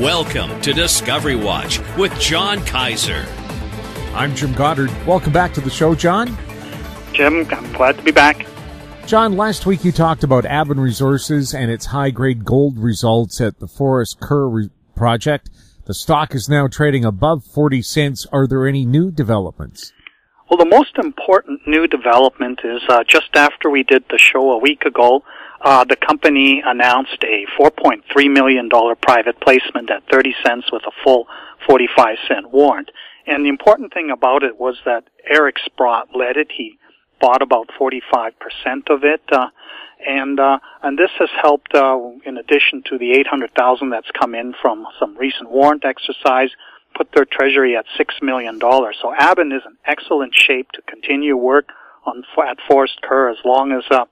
Welcome to Discovery Watch with John Kaiser. I'm Jim Goddard. Welcome back to the show, John. Jim, I'm glad to be back. John, last week you talked about Aben Resources and its high grade gold results at the Forest Kerr re- project. The stock is now trading above 40 cents. Are there any new developments? Well, the most important new development is uh, just after we did the show a week ago, uh, the company announced a $4.3 million private placement at 30 cents with a full 45 cent warrant. And the important thing about it was that Eric Sprott led it. He bought about 45% of it. Uh, and uh, and this has helped, uh, in addition to the 800,000 that's come in from some recent warrant exercise, put their treasury at six million dollars. So Aben is in excellent shape to continue work on at Forest Kerr as long as uh,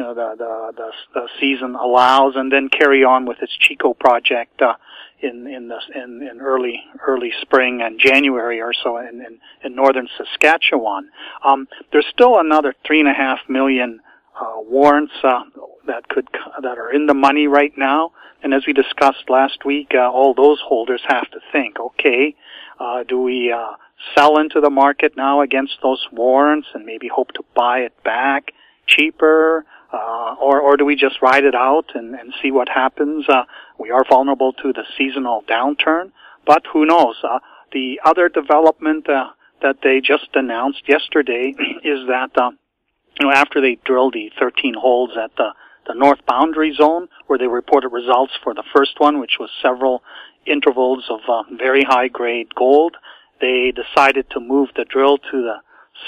you know the, the the the season allows, and then carry on with its Chico project. Uh, in in the in, in early early spring and January or so in in, in northern Saskatchewan. Um, there's still another three and a half million uh, warrants uh, that could that are in the money right now. And as we discussed last week, uh, all those holders have to think: Okay, uh, do we uh, sell into the market now against those warrants and maybe hope to buy it back cheaper? Uh, or, or do we just ride it out and, and see what happens? Uh, we are vulnerable to the seasonal downturn, but who knows? Uh, the other development uh, that they just announced yesterday is that uh, you know after they drilled the 13 holes at the the north boundary zone, where they reported results for the first one, which was several intervals of uh, very high grade gold, they decided to move the drill to the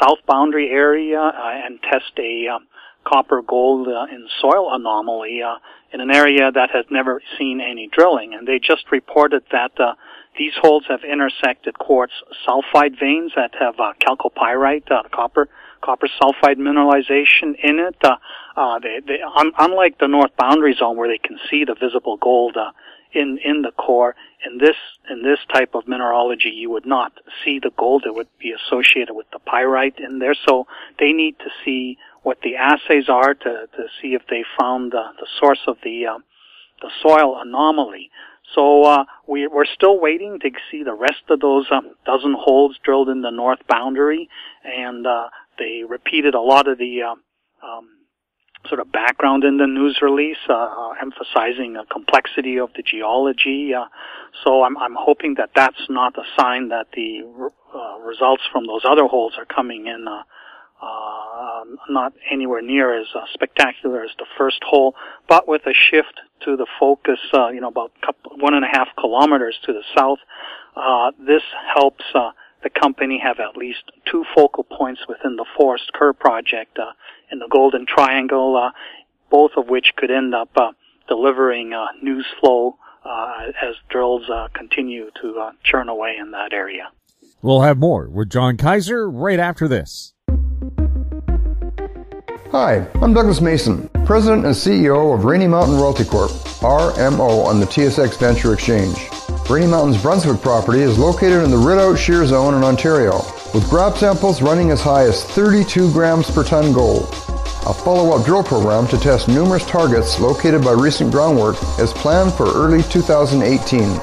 south boundary area uh, and test a um, copper gold uh, in soil anomaly uh, in an area that has never seen any drilling. And they just reported that uh, these holes have intersected quartz sulfide veins that have uh, chalcopyrite, uh, copper copper sulfide mineralization in it. Uh, uh, they, they, un- unlike the north boundary zone where they can see the visible gold uh, in in the core, in this in this type of mineralogy, you would not see the gold. It would be associated with the pyrite in there. So they need to see what the assays are to, to see if they found the, the source of the uh, the soil anomaly. So uh, we, we're still waiting to see the rest of those um, dozen holes drilled in the north boundary, and uh, they repeated a lot of the um, um, sort of background in the news release, uh, uh, emphasizing the complexity of the geology. Uh, so I'm, I'm hoping that that's not a sign that the uh, results from those other holes are coming in uh, not anywhere near as uh, spectacular as the first hole, but with a shift to the focus, uh, you know, about couple, one and a half kilometers to the south. Uh, this helps uh, the company have at least two focal points within the Forest Kerr project uh, in the Golden Triangle, uh, both of which could end up delivering news flow as drills continue to churn away in that area. We'll have more with John Kaiser right after this. Hi, I'm Douglas Mason, President and CEO of Rainy Mountain Royalty Corp, RMO, on the TSX Venture Exchange. Rainy Mountain's Brunswick property is located in the Ridout Shear Zone in Ontario, with grab samples running as high as 32 grams per ton gold. A follow-up drill program to test numerous targets located by recent groundwork is planned for early 2018.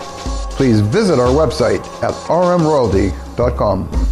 Please visit our website at rmroyalty.com.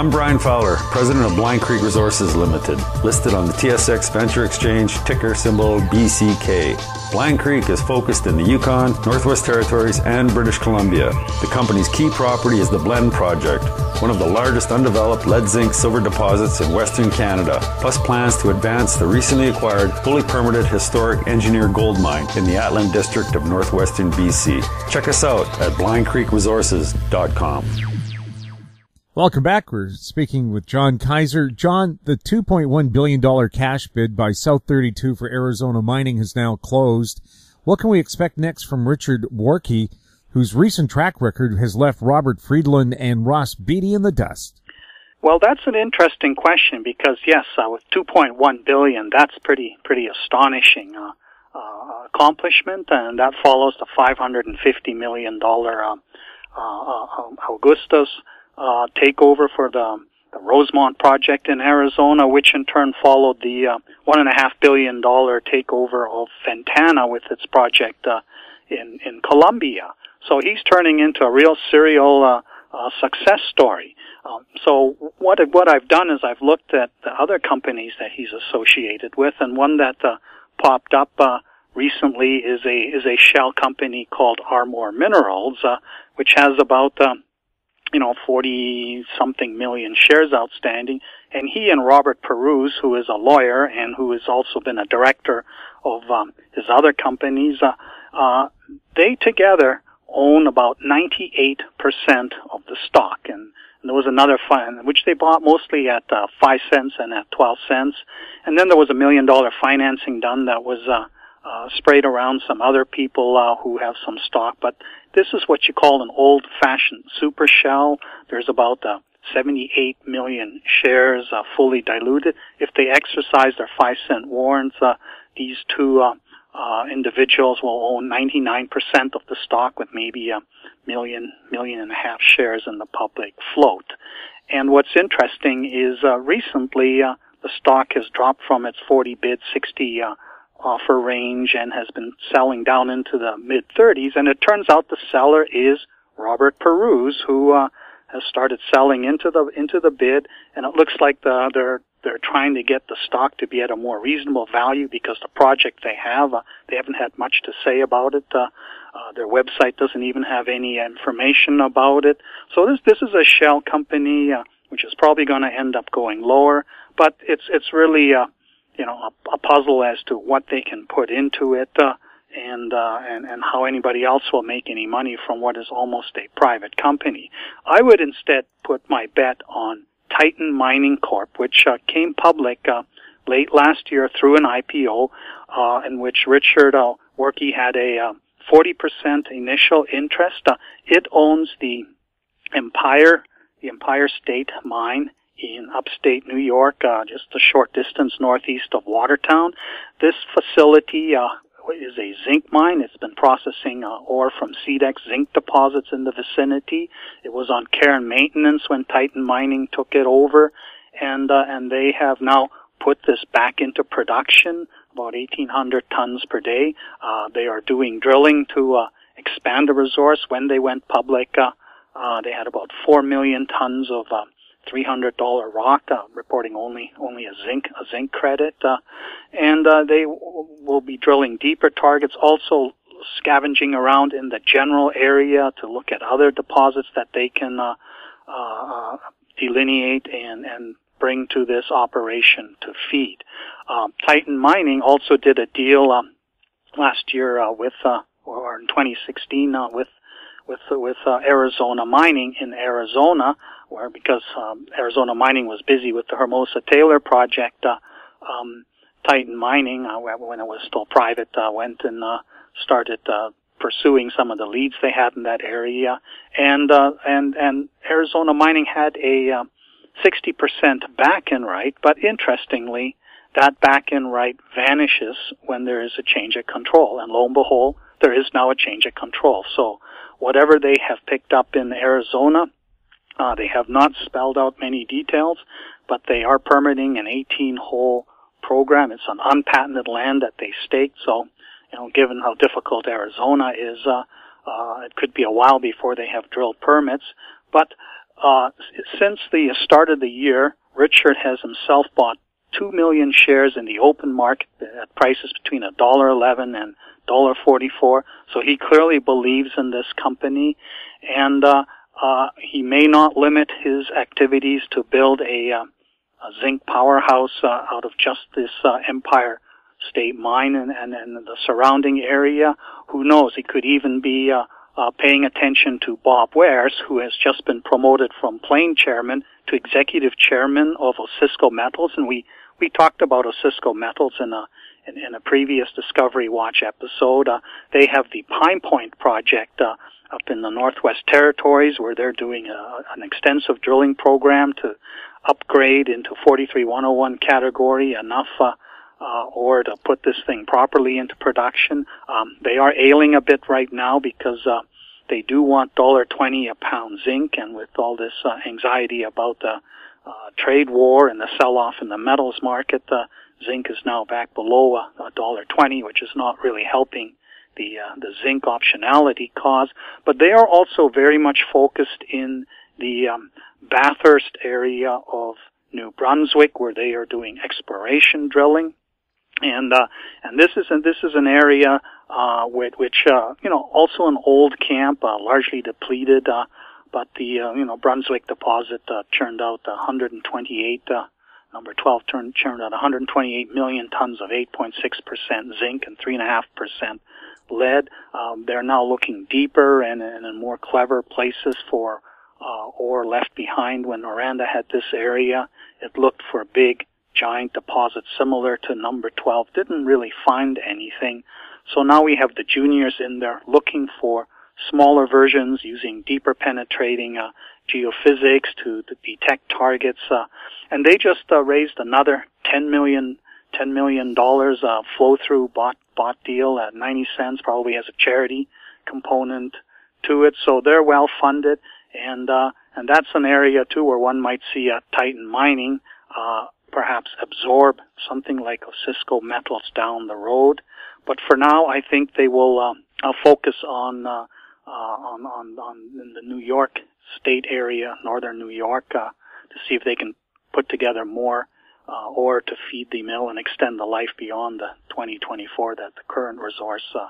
I'm Brian Fowler, president of Blind Creek Resources Limited, listed on the TSX Venture Exchange, ticker symbol BCK. Blind Creek is focused in the Yukon, Northwest Territories, and British Columbia. The company's key property is the Blende Project, one of the largest undeveloped lead zinc silver deposits in Western Canada, plus plans to advance the recently acquired, fully permitted historic engineer gold mine in the Atlin district of northwestern BC. Check us out at blindcreekresources.com. Welcome back. We're speaking with John Kaiser. John, the $2.1 billion cash bid by South 32 for Arizona mining has now closed. What can we expect next from Richard Warke, whose recent track record has left Robert Friedland and Ross Beatty in the dust? Well, that's an interesting question because yes, uh, with 2.1 billion, that's pretty pretty astonishing uh, uh, accomplishment, and that follows the 550 million dollar uh, uh, Augusta uh, takeover for the, the Rosemont project in Arizona, which in turn followed the uh, one and a half billion dollar takeover of Ventana with its project uh, in in Colombia. So he's turning into a real serial uh, uh, success story. Um, so what what I've done is I've looked at the other companies that he's associated with, and one that uh, popped up uh, recently is a is a shell company called Armor Minerals, uh, which has about um, you know forty something million shares outstanding. And he and Robert Pirooz, who is a lawyer and who has also been a director of um, his other companies, uh, uh, they together own about 98% of the stock. And, and there was another fund, which they bought mostly at uh, 5 cents and at 12 cents. And then there was a million dollar financing done that was uh, uh, sprayed around some other people uh, who have some stock. But this is what you call an old fashioned super shell. There's about uh, 78 million shares uh, fully diluted. If they exercise their 5 cent warrants, uh, these two uh, uh, individuals will own 99% of the stock with maybe a million, million and a half shares in the public float. And what's interesting is uh, recently the stock has dropped from its 40 bid, 60 uh, offer range and has been selling down into the mid 30s. And it turns out the seller is Robert Pirooz, who uh, has started selling into the into the bid, and it looks like the, they're they're trying to get the stock to be at a more reasonable value because the project they have, uh, they haven't had much to say about it. Uh, uh, their website doesn't even have any information about it. So this this is a shell company uh, which is probably going to end up going lower, but it's it's really uh, you know a, a puzzle as to what they can put into it. Uh, and, uh, and and how anybody else will make any money from what is almost a private company. I would instead put my bet on Titan Mining Corp, which uh, came public uh, late last year through an IPO, uh, in which Richard uh, Warke had a 40% uh, initial interest. Uh, it owns the Empire, the Empire State Mine in upstate New York, uh, just a short distance northeast of Watertown. This facility uh, is a zinc mine. It's been processing uh, ore from SEDEX zinc deposits in the vicinity. It was on care and maintenance when Titan Mining took it over, and uh, and they have now put this back into production, about 1,800 tons per day. Uh, they are doing drilling to uh, expand the resource. When they went public, they had about 4 million tons of uh, $300 rock, uh, reporting only only a zinc a zinc credit, uh, and uh, they w- will be drilling deeper targets, also scavenging around in the general area to look at other deposits that they can uh, uh, delineate and and bring to this operation to feed. Um, Titan Mining also did a deal um, last year uh, with uh, or in 2016 uh, with with with uh, Arizona Mining in Arizona, where because um, Arizona Mining was busy with the Hermosa Taylor project, uh, um, Titan Mining, uh, when it was still private, uh, went and uh, started uh, pursuing some of the leads they had in that area, and uh, and and Arizona Mining had a uh, 60% back-in right, but interestingly, that back-in right vanishes when there is a change of control, and lo and behold, there is now a change of control. So whatever they have picked up in Arizona, uh, they have not spelled out many details, but they are permitting an 18-hole program. It's on unpatented land that they staked, so you know, given how difficult Arizona is, uh, uh, it could be a while before they have drill permits. But uh, since the start of the year, Richard has himself bought two million shares in the open market at prices between a dollar eleven and dollar forty four. So he clearly believes in this company, and uh, uh, he may not limit his activities to build a, uh, a zinc powerhouse uh, out of just this uh, Empire State Mine and, and, and the surrounding area. Who knows? He could even be uh, uh, paying attention to Bob Wares, who has just been promoted from plain chairman to executive chairman of Osisko Metals, and we we talked about Osisko Metals in a in, in a previous Discovery Watch episode. Uh, they have the Pine Point project uh, up in the Northwest Territories, where they're doing a, an extensive drilling program to upgrade into 43101 category enough. Uh, uh, or to put this thing properly into production. Um, they are ailing a bit right now because uh, they do want dollar twenty a pound zinc, and with all this uh, anxiety about the uh, trade war and the sell-off in the metals market, the zinc is now back below a dollar twenty, which is not really helping the uh, the zinc optionality cause. But they are also very much focused in the um, Bathurst area of New Brunswick, where they are doing exploration drilling, and uh, and this is and this is an area uh, which, which uh, you know also an old camp, uh, largely depleted. Uh, but the uh, you know Brunswick deposit uh, churned out 128 uh, number 12 turned, churned out 128 million tons of 8.6% zinc and 3.5% lead. Um, they're now looking deeper and, and in more clever places for uh, ore left behind. When Noranda had this area, it looked for big, giant deposits similar to number 12. Didn't really find anything. So now we have the juniors in there looking for smaller versions using deeper penetrating uh, geophysics to, to, detect targets. Uh, and they just uh, raised another 10 million, 10 million dollars uh, flow through bought bought deal at 90 cents, probably has a charity component to it. So they're well funded, and uh, and that's an area too where one might see a Titan Mining uh, perhaps absorb something like Osisko Metals down the road. But for now, I think they will uh, focus on, uh, uh, on on on in the New York State area, northern New York, uh, to see if they can put together more uh, or to feed the mill and extend the life beyond the 2024 that the current resource uh,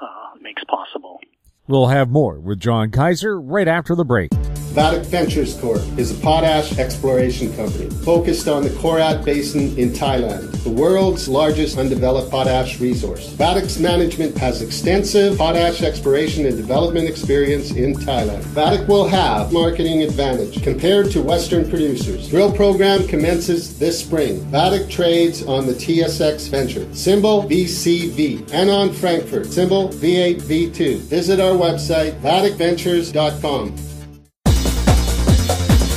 uh, makes possible. We'll have more with John Kaiser right after the break. Vatic Ventures Corp is a potash exploration company focused on the Korat Basin in Thailand, the world's largest undeveloped potash resource. Vatic's management has extensive potash exploration and development experience in Thailand. Vatic will have marketing advantage compared to Western producers. Drill program commences this spring. Vatic trades on the TSX Venture, symbol VCV, and on Frankfurt, symbol V8V2. Visit our website, vaticventures.com.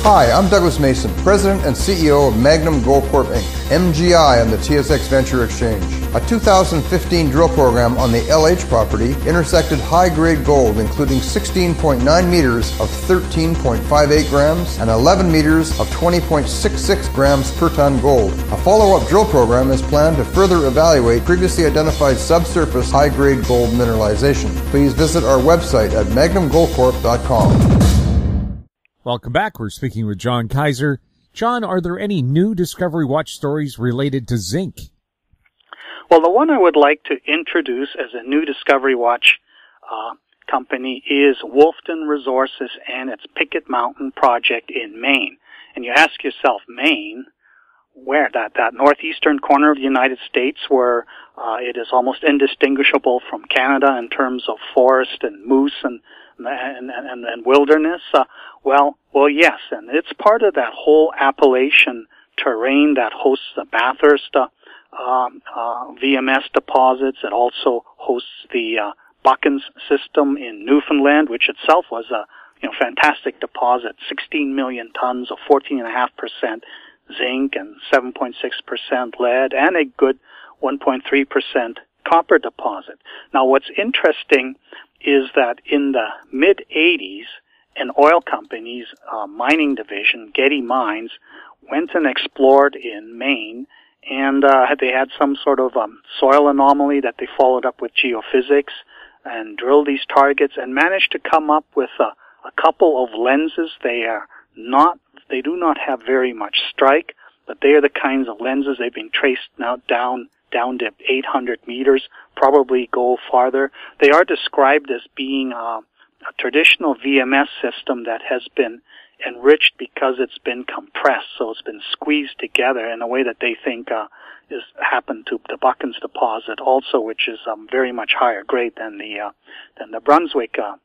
Hi, I'm Douglas Mason, President and CEO of Magnum Gold Corp Inc., MGI on the TSX Venture Exchange. A 2015 drill program on the LH property intersected high-grade gold including 16.9 meters of 13.58 grams and 11 meters of 20.66 grams per ton gold. A follow-up drill program is planned to further evaluate previously identified subsurface high-grade gold mineralization. Please visit our website at magnumgoldcorp.com. Welcome back. We're speaking with John Kaiser. John, are there any new Discovery Watch stories related to zinc? Well, the one I would like to introduce as a new Discovery Watch uh, company is Wolfden Resources and its Pickett Mountain project in Maine. And you ask yourself, Maine, where that that northeastern corner of the United States, where uh, it is almost indistinguishable from Canada in terms of forest and moose and and, and, and wilderness? Uh, well, well, yes, and it's part of that whole Appalachian terrain that hosts the Bathurst uh, um, uh, VMS deposits. It also hosts the uh, Buchans system in Newfoundland, which itself was a you know fantastic deposit, 16 million tons of 14.5 percent zinc and 7.6 percent lead, and a good 1.3 percent copper deposit. Now, what's interesting is that in the mid 80s, an oil company's uh, mining division, Getty Mines, went and explored in Maine, and uh, they had some sort of um, soil anomaly that they followed up with geophysics and drilled these targets and managed to come up with a, a couple of lenses. They are not, they do not have very much strike, but they are the kinds of lenses they've been traced now down down to 800 meters, probably go farther. They are described as being uh, a traditional VMS system that has been enriched because it's been compressed, so it's been squeezed together in a way that they think uh, is happened to the Buchans deposit, also, which is um, very much higher grade than the uh, than the Brunswick uh,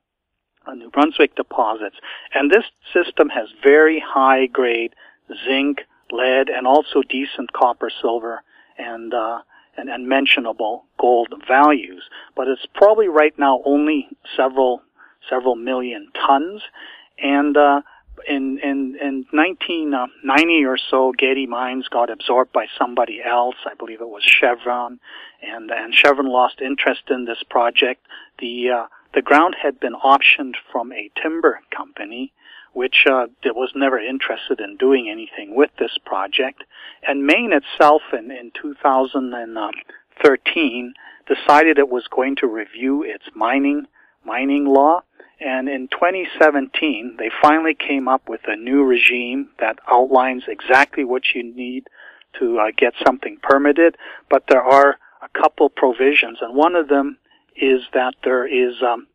uh, New Brunswick deposits. And this system has very high grade zinc, lead, and also decent copper, silver, and uh, and, and mentionable gold values. But it's probably right now only several several million tons, and uh, in in in 1990 or so, Getty Mines got absorbed by somebody else. I believe it was Chevron, and and Chevron lost interest in this project. The uh, the ground had been optioned from a timber company, which uh, was never interested in doing anything with this project. And Maine itself in, in 2013 decided it was going to review its mining mining law. And in 2017, they finally came up with a new regime that outlines exactly what you need to uh, get something permitted. But there are a couple provisions, and one of them is that there is um,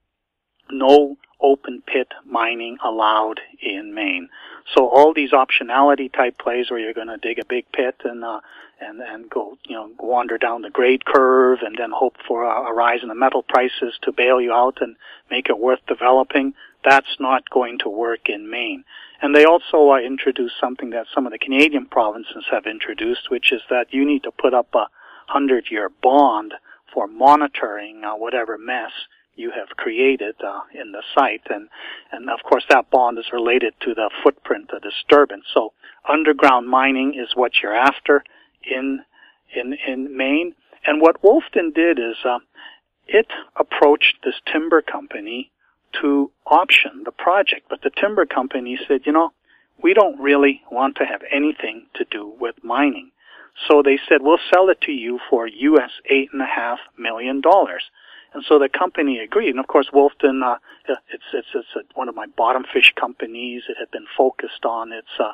no open pit mining allowed in Maine. So all these optionality type plays where you're going to dig a big pit and uh, and and go you know wander down the grade curve and then hope for a, a rise in the metal prices to bail you out and make it worth developing. That's not going to work in Maine. And they also uh, introduced something that some of the Canadian provinces have introduced, which is that you need to put up a hundred year bond for monitoring uh, whatever mess you have created uh, in the site, and and of course that bond is related to the footprint, the disturbance. So underground mining is what you're after in in in Maine, and what Wolfden did is uh, it approached this timber company to option the project, but the timber company said, you know, we don't really want to have anything to do with mining. So they said, we'll sell it to you for US eight and a half million dollars. And so the company agreed. And of course, Wolfden, uh, it's, it's, it's a, one of my bottom fish companies. It had been focused on its, uh,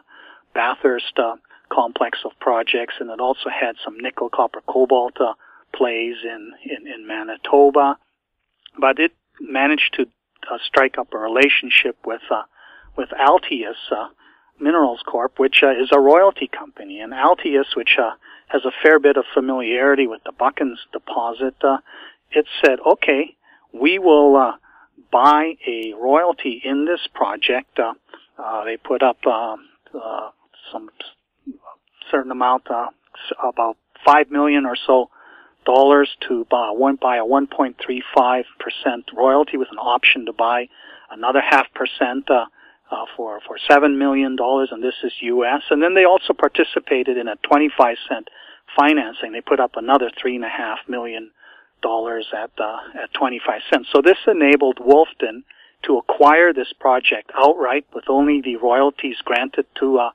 Bathurst, uh, complex of projects and it also had some nickel, copper, cobalt, uh, plays in, in, in Manitoba. But it managed to uh, strike up a relationship with, uh, with Altius, uh, Minerals Corp, which uh, is a royalty company. And Altius, which uh, has a fair bit of familiarity with the Buchans deposit, uh, it said, okay, we will uh, buy a royalty in this project. Uh, uh, they put up uh, uh, some certain amount, uh, about five million or so dollars to buy, one, buy a 1.35 percent royalty with an option to buy another half percent. For for seven million dollars, and this is U.S. And then they also participated in a 25 cent financing. They put up another three and a half million dollars at uh, at 25 cents. So this enabled Wolfden to acquire this project outright with only the royalties granted to uh,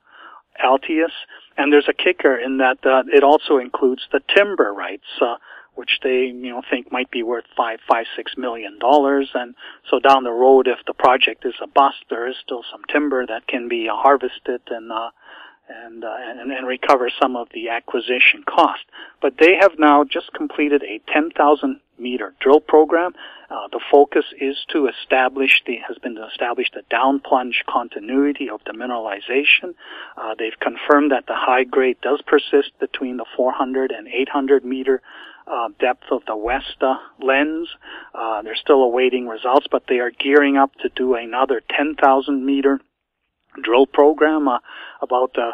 Altius. And there's a kicker in that uh, it also includes the timber rights, uh, which they you know think might be worth five, five, six million dollars. And so down the road, if the project is a bust, there is still some timber that can be harvested and uh, and, uh, and, and recover some of the acquisition cost. But they have now just completed a 10,000 meter drill program. Uh, the focus is to establish the has been established a down plunge continuity of the mineralization. Uh, they've confirmed that the high grade does persist between the 400 and 800 meter uh, depth of the west uh, lens. Uh, they're still awaiting results, but they are gearing up to do another 10,000 meter drill program. Uh, about uh,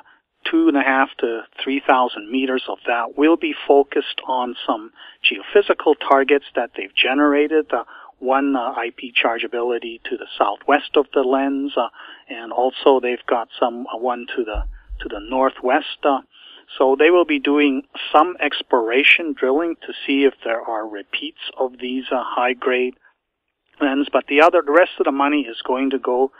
two and a half to three thousand meters of that will be focused on some geophysical targets that they've generated. Uh, one uh, IP chargeability to the southwest of the lens, uh, and also they've got some uh, one to the to the northwest. Uh, so they will be doing some exploration drilling to see if there are repeats of these uh, high grade lens. But the other, the rest of the money is going to go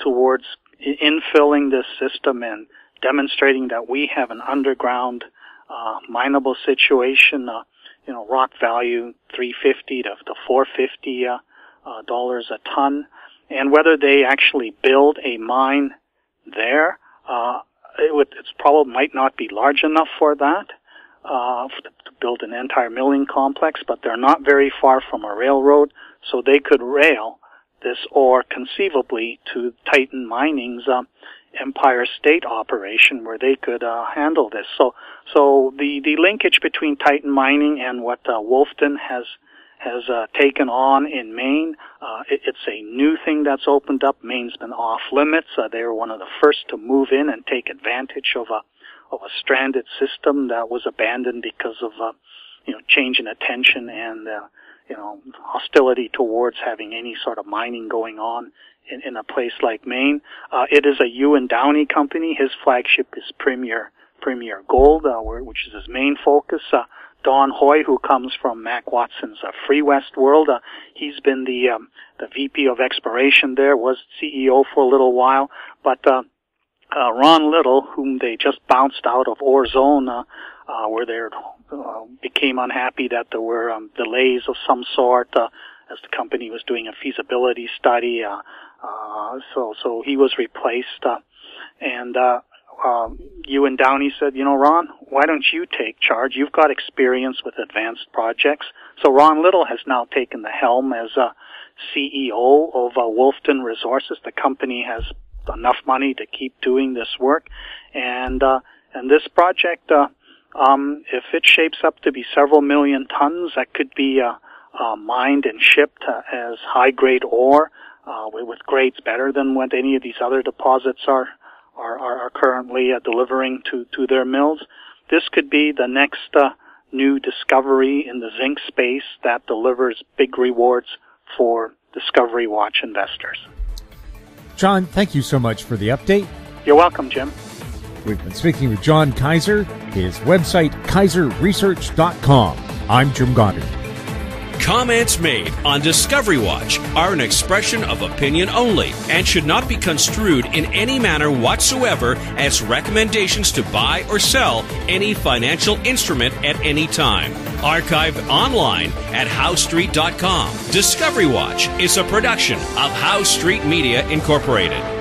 towards infilling this system and demonstrating that we have an underground uh, mineable situation. Uh, you know, rock value 350 to, to 450 uh, uh, dollars a ton, and whether they actually build a mine there, uh, it would it's probably might not be large enough for that. Uh, to build an entire milling complex, but they're not very far from a railroad, so they could rail this ore conceivably to Titan Mining's uh, Empire State operation where they could uh, handle this. So, so the the linkage between Titan Mining and what uh, Wolfden has has uh, taken on in Maine, uh, it, it's a new thing that's opened up. Maine's been off limits. Uh, they were one of the first to move in and take advantage of a of a stranded system that was abandoned because of uh, you know change in attention and uh, you know hostility towards having any sort of mining going on in, in a place like Maine. Uh, it is a Ewan Downie company. His flagship is Premier Premier Gold, uh, which is his main focus. Uh, Don Hoy, who comes from Mac Watson's uh, Free West World. Uh, he's been the um, the VP of exploration there, was CEO for a little while, but uh, uh, Ron Little, whom they just bounced out of Orezone, uh, where they uh, became unhappy that there were um, delays of some sort uh, as the company was doing a feasibility study. Uh, uh, so so he was replaced, uh, and uh, um, Ewan Downie said, you know, Ron, why don't you take charge? You've got experience with advanced projects. So Ron Little has now taken the helm as a CEO of uh, Wolfden Resources. The company has enough money to keep doing this work, and uh, and this project, uh, um, if it shapes up to be several million tons, that could be uh, uh, mined and shipped uh, as high grade ore uh, with grades better than what any of these other deposits are are, are currently uh, delivering to, to their mills. This could be the next uh, new discovery in the zinc space that delivers big rewards for Discovery Watch investors. John, thank you so much for the update. You're welcome, Jim. We've been speaking with John Kaiser, his website, kaiserresearch.com. I'm Jim Goddard. Comments made on Discovery Watch are an expression of opinion only and should not be construed in any manner whatsoever as recommendations to buy or sell any financial instrument at any time. Archived online at HoweStreet.com. Discovery Watch is a production of HoweStreet Media Incorporated.